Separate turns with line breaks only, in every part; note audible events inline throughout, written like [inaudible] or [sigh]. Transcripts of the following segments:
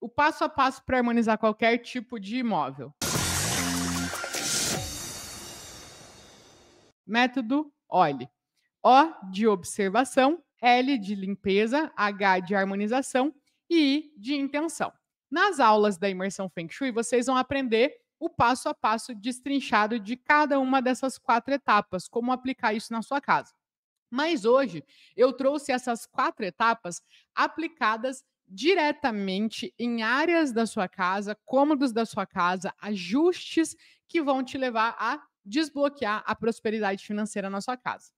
o passo a passo para harmonizar qualquer tipo de imóvel. Método OLE. O de observação, L de limpeza, H de harmonização e I de intenção. Nas aulas da imersão Feng Shui, vocês vão aprender o passo a passo destrinchado de cada uma dessas quatro etapas, como aplicar isso na sua casa. Mas hoje eu trouxe essas quatro etapas aplicadas diretamente em áreas da sua casa, cômodos da sua casa, ajustes que vão te levar a desbloquear a prosperidade financeira na sua casa.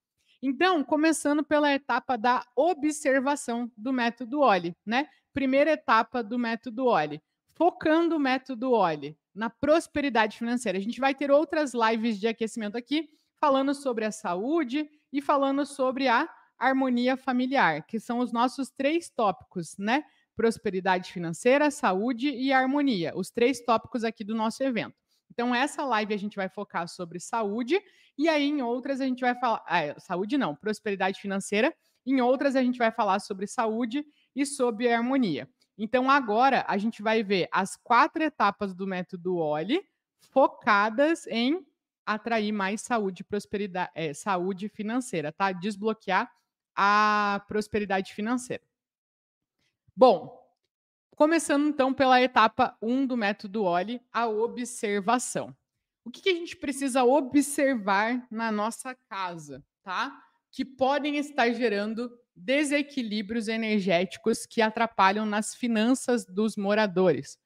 Então, começando pela etapa da observação do método OLE, né? Primeira etapa do método OLE, focando o método OLE na prosperidade financeira. A gente vai ter outras lives de aquecimento aqui, falando sobre a saúde e falando sobre a harmonia familiar, que são os nossos três tópicos, né? Prosperidade financeira, saúde e harmonia, os três tópicos aqui do nosso evento. Então, essa live a gente vai focar sobre saúde, e aí em outras a gente vai falar. Ah, saúde não, prosperidade financeira. Em outras a gente vai falar sobre saúde e sobre harmonia. Então, agora a gente vai ver as quatro etapas do método OLE focadas em atrair mais saúde, prosperidade, é, saúde financeira, tá? Desbloquear a prosperidade financeira. Bom, começando então pela etapa 1 do método OLE, a observação. O que, que a gente precisa observar na nossa casa, tá? Que podem estar gerando desequilíbrios energéticos que atrapalham nas finanças dos moradores.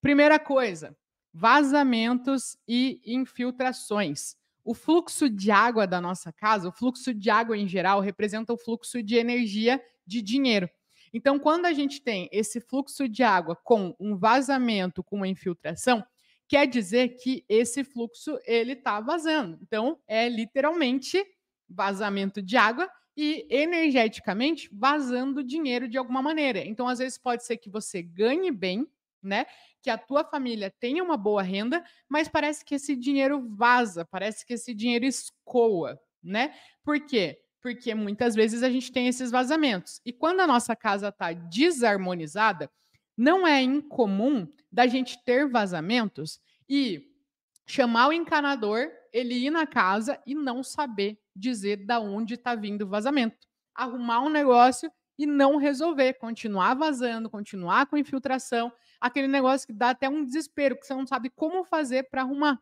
Primeira coisa, vazamentos e infiltrações. O fluxo de água da nossa casa, o fluxo de água em geral, representa o fluxo de energia de dinheiro. Então, quando a gente tem esse fluxo de água com um vazamento, com uma infiltração, quer dizer que esse fluxo ele está vazando. Então, é literalmente vazamento de água e energeticamente vazando dinheiro de alguma maneira. Então, às vezes pode ser que você ganhe bem, né? Que a tua família tenha uma boa renda, mas parece que esse dinheiro vaza, parece que esse dinheiro escoa, né? Por quê? Porque muitas vezes a gente tem esses vazamentos. E quando a nossa casa está desarmonizada, não é incomum da gente ter vazamentos e chamar o encanador, ele ir na casa e não saber dizer da onde está vindo o vazamento. Arrumar um negócio e não resolver, continuar vazando, continuar com infiltração, aquele negócio que dá até um desespero, que você não sabe como fazer para arrumar.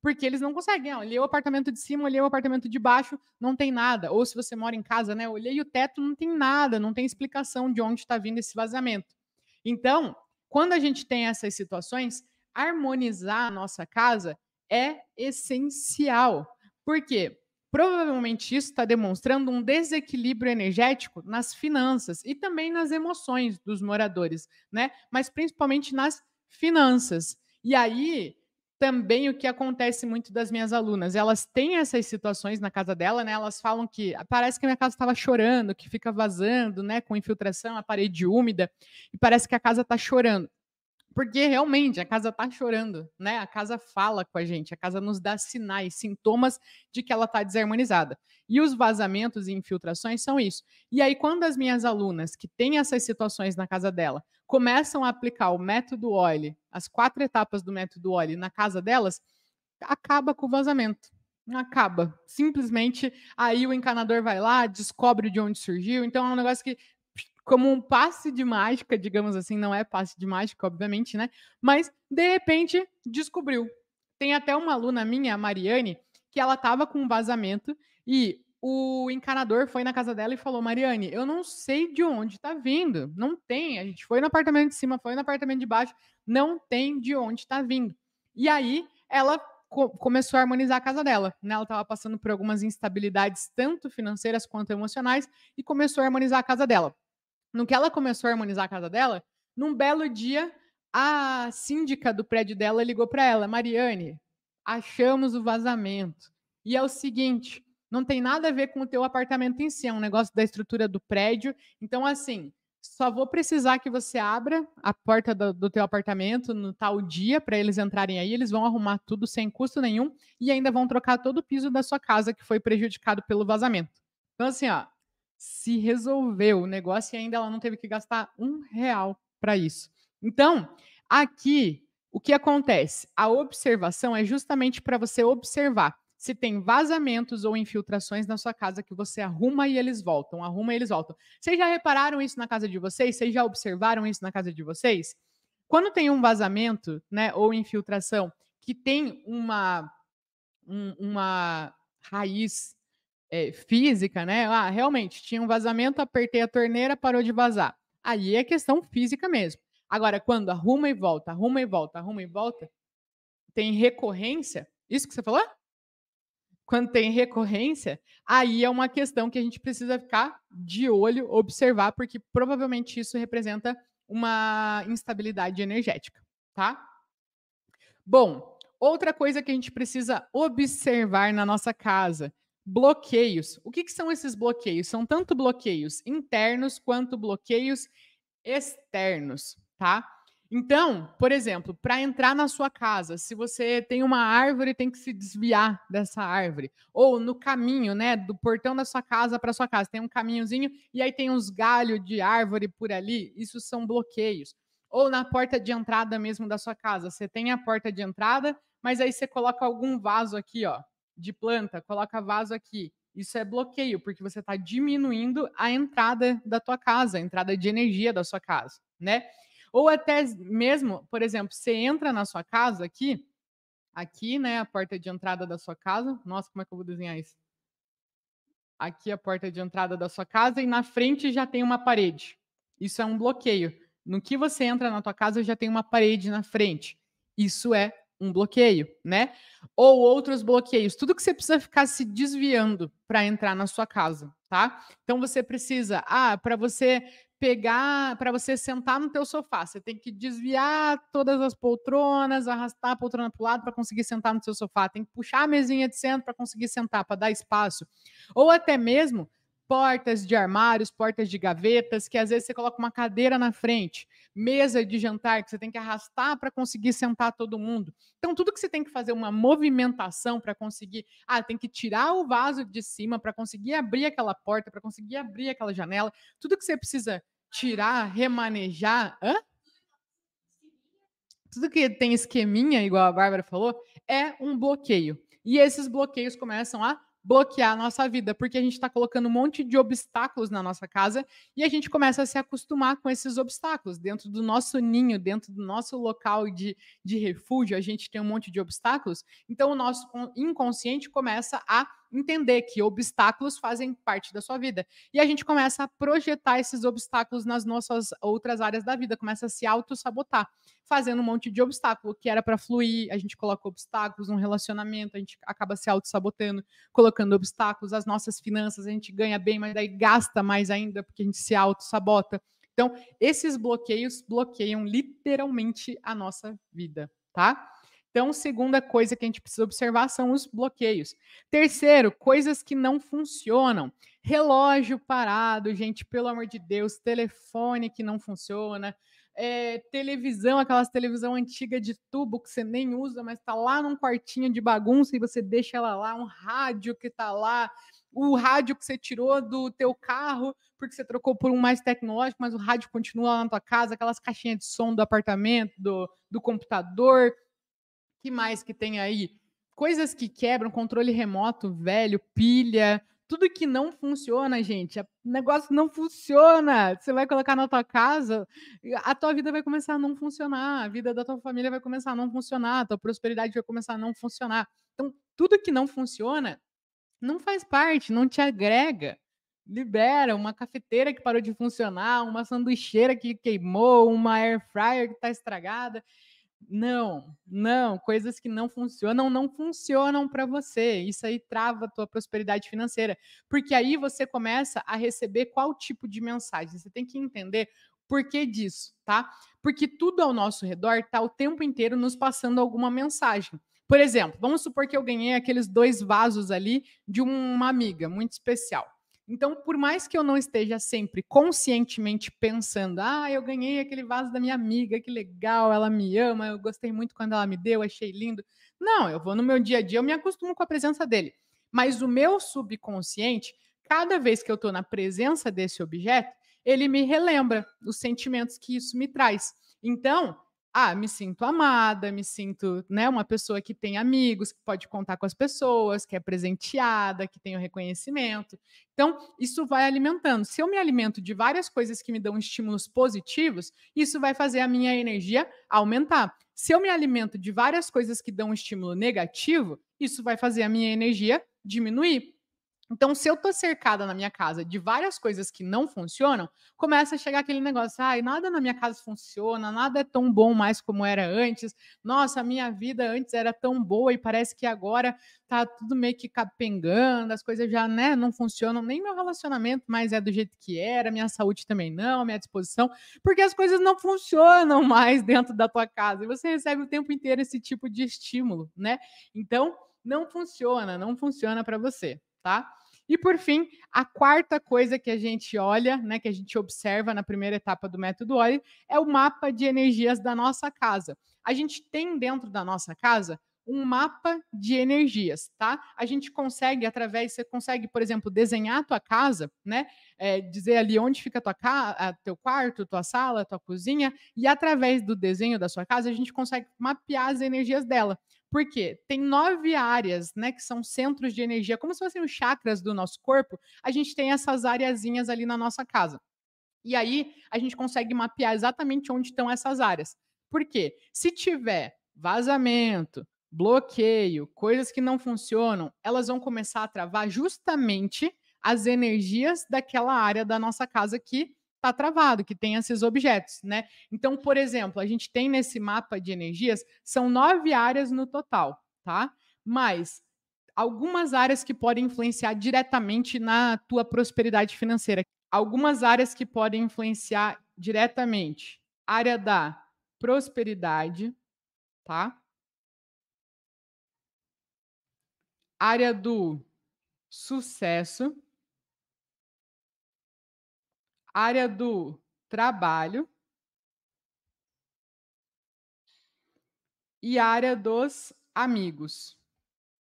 Porque eles não conseguem. Ah, olhei o apartamento de cima, olhei o apartamento de baixo, não tem nada. Ou se você mora em casa, né? Olhei o teto, não tem nada, não tem explicação de onde está vindo esse vazamento. Então, quando a gente tem essas situações, harmonizar a nossa casa é essencial. Por quê? Provavelmente isso está demonstrando um desequilíbrio energético nas finanças e também nas emoções dos moradores, né? Mas principalmente nas finanças. E aí, também o que acontece muito das minhas alunas, elas têm essas situações na casa dela, né? Elas falam que parece que a minha casa estava chorando, que fica vazando, né, com infiltração, a parede úmida, e parece que a casa está chorando porque realmente a casa está chorando, né? A casa fala com a gente, a casa nos dá sinais, sintomas de que ela está desarmonizada. E os vazamentos e infiltrações são isso. E aí, quando as minhas alunas que têm essas situações na casa dela começam a aplicar o método OIL, as quatro etapas do método OIL na casa delas, acaba com o vazamento. Acaba. Simplesmente aí o encanador vai lá, descobre de onde surgiu. Então é um negócio que como um passe de mágica, digamos assim, não é passe de mágica, obviamente, né? Mas de repente descobriu. Tem até uma aluna minha, a Mariane, que ela tava com um vazamento e o encanador foi na casa dela e falou: Mariane, eu não sei de onde tá vindo. Não tem. A gente foi no apartamento de cima, foi no apartamento de baixo, não tem de onde tá vindo. E aí ela co começou a harmonizar a casa dela. Né? Ela estava passando por algumas instabilidades, tanto financeiras quanto emocionais, e começou a harmonizar a casa dela no que ela começou a harmonizar a casa dela, num belo dia, a síndica do prédio dela ligou para ela: Mariane, achamos o vazamento. E é o seguinte: não tem nada a ver com o teu apartamento em si, é um negócio da estrutura do prédio. Então, assim, só vou precisar que você abra a porta do, do teu apartamento no tal dia para eles entrarem aí. Eles vão arrumar tudo sem custo nenhum e ainda vão trocar todo o piso da sua casa que foi prejudicado pelo vazamento. Então, assim, ó, se resolveu o negócio e ainda ela não teve que gastar um real para isso. Então, aqui, o que acontece? A observação é justamente para você observar se tem vazamentos ou infiltrações na sua casa que você arruma e eles voltam, arruma e eles voltam. Vocês já repararam isso na casa de vocês? Vocês já observaram isso na casa de vocês? Quando tem um vazamento, né, ou infiltração que tem uma um, uma raiz é, física, né? Ah, realmente tinha um vazamento, apertei a torneira, parou de vazar. Aí é questão física mesmo. Agora, quando arruma e volta, arruma e volta, arruma e volta, tem recorrência. Isso que você falou? Quando tem recorrência, aí é uma questão que a gente precisa ficar de olho, observar, porque provavelmente isso representa uma instabilidade energética, tá? Bom, outra coisa que a gente precisa observar na nossa casa bloqueios. O que, que, são esses bloqueios? São tanto bloqueios internos quanto bloqueios externos, tá? Então, por exemplo, para entrar na sua casa, se você tem uma árvore, tem que se desviar dessa árvore. Ou no caminho, né, do portão da sua casa para sua casa, tem um caminhozinho e aí tem uns galhos de árvore por ali. Isso são bloqueios. Ou na porta de entrada mesmo da sua casa, você tem a porta de entrada, mas aí você coloca algum vaso aqui, ó, de planta, coloca vaso aqui. Isso é bloqueio, porque você está diminuindo a entrada da tua casa, a entrada de energia da sua casa, né? Ou até mesmo, por exemplo, você entra na sua casa aqui, aqui, né, a porta de entrada da sua casa. Nossa, como é que eu vou desenhar isso? Aqui a porta de entrada da sua casa e na frente já tem uma parede. Isso é um bloqueio. No que você entra na tua casa já tem uma parede na frente. Isso é um bloqueio, né? Ou outros bloqueios, tudo que você precisa ficar se desviando para entrar na sua casa, tá? Então você precisa, ah, para você pegar, para você sentar no teu sofá, você tem que desviar todas as poltronas, arrastar a poltrona para o lado para conseguir sentar no seu sofá, tem que puxar a mesinha de centro para conseguir sentar, para dar espaço. Ou até mesmo portas de armários, portas de gavetas, que às vezes você coloca uma cadeira na frente, mesa de jantar que você tem que arrastar para conseguir sentar todo mundo. Então, tudo que você tem que fazer uma movimentação para conseguir, ah, tem que tirar o vaso de cima para conseguir abrir aquela porta, para conseguir abrir aquela janela, tudo que você precisa tirar, remanejar, hã? Tudo que tem esqueminha, igual a Bárbara falou, é um bloqueio. E esses bloqueios começam a bloquear a nossa vida, porque a gente está colocando um monte de obstáculos na nossa casa e a gente começa a se acostumar com esses obstáculos. Dentro do nosso ninho, dentro do nosso local de, de refúgio, a gente tem um monte de obstáculos, então o nosso inconsciente começa a entender que obstáculos fazem parte da sua vida. E a gente começa a projetar esses obstáculos nas nossas outras áreas da vida, começa a se auto-sabotar, fazendo um monte de obstáculo que era para fluir, a gente coloca obstáculos no relacionamento, a gente acaba se auto-sabotando, colocando obstáculos, as nossas finanças, a gente ganha bem, mas daí gasta mais ainda porque a gente se auto-sabota. Então, esses bloqueios bloqueiam literalmente a nossa vida, tá? Então, segunda coisa que a gente precisa observar são os bloqueios. Terceiro, coisas que não funcionam. Relógio parado, gente, pelo amor de Deus, telefone que não funciona, é, televisão, aquelas televisão antiga de tubo que você nem usa, mas está lá num quartinho de bagunça e você deixa ela lá, um rádio que está lá, o rádio que você tirou do teu carro porque você trocou por um mais tecnológico, mas o rádio continua lá na tua casa, aquelas caixinhas de som do apartamento, do, do computador, que mais que tem aí? Coisas que quebram, controle remoto, velho, pilha, tudo que não funciona, gente. O negócio não funciona. Você vai colocar na tua casa, a tua vida vai começar a não funcionar, a vida da tua família vai começar a não funcionar, a tua prosperidade vai começar a não funcionar. Então, tudo que não funciona não faz parte, não te agrega. Libera uma cafeteira que parou de funcionar, uma sanduicheira que queimou, uma air fryer que está estragada. Não, não, coisas que não funcionam, não funcionam para você. Isso aí trava a tua prosperidade financeira, porque aí você começa a receber qual tipo de mensagem. Você tem que entender por que disso, tá? Porque tudo ao nosso redor está o tempo inteiro nos passando alguma mensagem. Por exemplo, vamos supor que eu ganhei aqueles dois vasos ali de uma amiga muito especial. Então, por mais que eu não esteja sempre conscientemente pensando, ah, eu ganhei aquele vaso da minha amiga, que legal, ela me ama, eu gostei muito quando ela me deu, achei lindo. Não, eu vou no meu dia a dia, eu me acostumo com a presença dele. Mas o meu subconsciente, cada vez que eu estou na presença desse objeto, ele me relembra os sentimentos que isso me traz. Então, ah, me sinto amada, me sinto, né, uma pessoa que tem amigos, que pode contar com as pessoas, que é presenteada, que tem o reconhecimento. Então, isso vai alimentando. Se eu me alimento de várias coisas que me dão estímulos positivos, isso vai fazer a minha energia aumentar. Se eu me alimento de várias coisas que dão um estímulo negativo, isso vai fazer a minha energia diminuir. Então, se eu tô cercada na minha casa de várias coisas que não funcionam, começa a chegar aquele negócio, ai, nada na minha casa funciona, nada é tão bom mais como era antes. Nossa, a minha vida antes era tão boa e parece que agora tá tudo meio que capengando, as coisas já, né, não funcionam, nem meu relacionamento mais é do jeito que era, minha saúde também não, minha disposição, porque as coisas não funcionam [laughs] mais dentro da tua casa. E você recebe o tempo inteiro esse tipo de estímulo, né? Então, não funciona, não funciona para você, tá? E por fim, a quarta coisa que a gente olha, né, que a gente observa na primeira etapa do método OLE, é o mapa de energias da nossa casa. A gente tem dentro da nossa casa um mapa de energias, tá? A gente consegue, através, você consegue, por exemplo, desenhar a tua casa, né? É, dizer ali onde fica a tua casa, teu quarto, tua sala, tua cozinha, e através do desenho da sua casa, a gente consegue mapear as energias dela. Por quê? Tem nove áreas, né, que são centros de energia, como se fossem os chakras do nosso corpo. A gente tem essas areazinhas ali na nossa casa. E aí a gente consegue mapear exatamente onde estão essas áreas. Por quê? Se tiver vazamento, bloqueio, coisas que não funcionam, elas vão começar a travar justamente as energias daquela área da nossa casa que está travado, que tem esses objetos, né? Então, por exemplo, a gente tem nesse mapa de energias, são nove áreas no total, tá? Mas algumas áreas que podem influenciar diretamente na tua prosperidade financeira. Algumas áreas que podem influenciar diretamente. Área da prosperidade, tá? Área do sucesso área do trabalho e área dos amigos,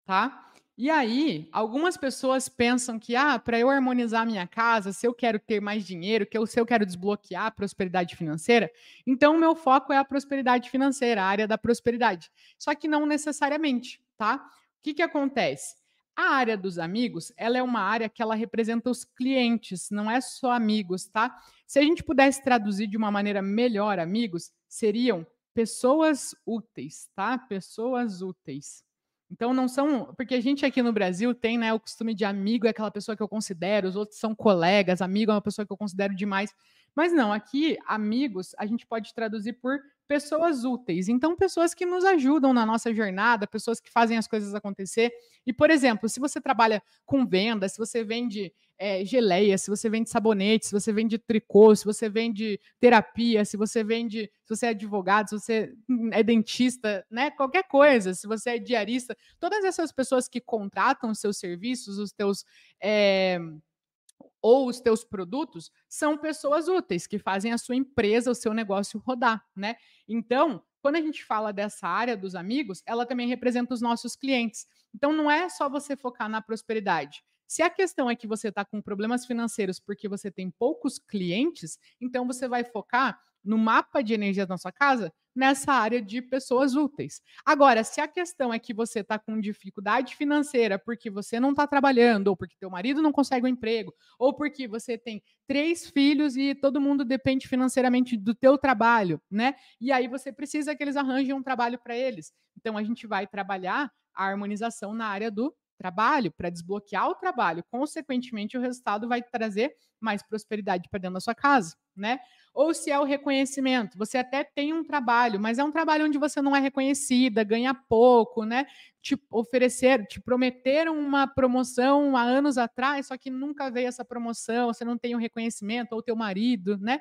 tá? E aí, algumas pessoas pensam que, ah, para eu harmonizar minha casa, se eu quero ter mais dinheiro, que eu, se eu quero desbloquear a prosperidade financeira, então o meu foco é a prosperidade financeira, a área da prosperidade. Só que não necessariamente, tá? O que, que acontece? A área dos amigos, ela é uma área que ela representa os clientes, não é só amigos, tá? Se a gente pudesse traduzir de uma maneira melhor, amigos, seriam pessoas úteis, tá? Pessoas úteis. Então não são, porque a gente aqui no Brasil tem, né, o costume de amigo é aquela pessoa que eu considero, os outros são colegas, amigo é uma pessoa que eu considero demais. Mas não, aqui amigos a gente pode traduzir por pessoas úteis. Então, pessoas que nos ajudam na nossa jornada, pessoas que fazem as coisas acontecer. E, por exemplo, se você trabalha com venda, se você vende é, geleia, se você vende sabonete, se você vende tricô, se você vende terapia, se você vende, se você é advogado, se você é dentista, né? Qualquer coisa, se você é diarista, todas essas pessoas que contratam os seus serviços, os teus. É, ou os teus produtos são pessoas úteis que fazem a sua empresa, o seu negócio rodar, né? Então, quando a gente fala dessa área dos amigos, ela também representa os nossos clientes. Então, não é só você focar na prosperidade. Se a questão é que você está com problemas financeiros porque você tem poucos clientes, então você vai focar no mapa de energia da sua casa nessa área de pessoas úteis. Agora, se a questão é que você está com dificuldade financeira porque você não está trabalhando, ou porque teu marido não consegue um emprego, ou porque você tem três filhos e todo mundo depende financeiramente do teu trabalho, né? E aí você precisa que eles arranjem um trabalho para eles. Então a gente vai trabalhar a harmonização na área do trabalho, para desbloquear o trabalho. Consequentemente, o resultado vai trazer mais prosperidade para dentro da sua casa, né? Ou se é o reconhecimento, você até tem um trabalho, mas é um trabalho onde você não é reconhecida, ganha pouco, né? Te oferecer, te prometeram uma promoção há anos atrás, só que nunca veio essa promoção, você não tem o um reconhecimento, ou teu marido, né?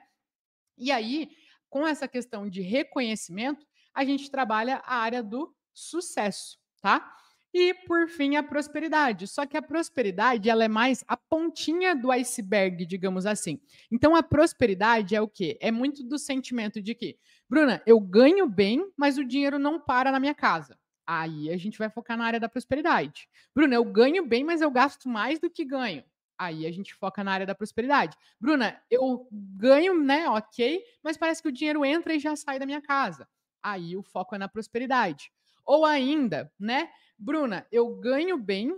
E aí, com essa questão de reconhecimento, a gente trabalha a área do sucesso, tá? E, por fim, a prosperidade. Só que a prosperidade ela é mais a pontinha do iceberg, digamos assim. Então, a prosperidade é o quê? É muito do sentimento de que, Bruna, eu ganho bem, mas o dinheiro não para na minha casa. Aí a gente vai focar na área da prosperidade. Bruna, eu ganho bem, mas eu gasto mais do que ganho. Aí a gente foca na área da prosperidade. Bruna, eu ganho, né? Ok, mas parece que o dinheiro entra e já sai da minha casa. Aí o foco é na prosperidade. Ou ainda, né? Bruna, eu ganho bem,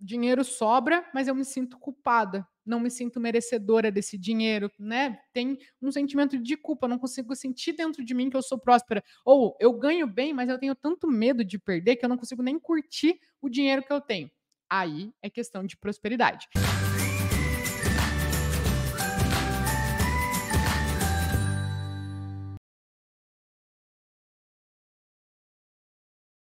dinheiro sobra, mas eu me sinto culpada, não me sinto merecedora desse dinheiro, né? Tem um sentimento de culpa, não consigo sentir dentro de mim que eu sou próspera. Ou eu ganho bem, mas eu tenho tanto medo de perder que eu não consigo nem curtir o dinheiro que eu tenho. Aí é questão de prosperidade.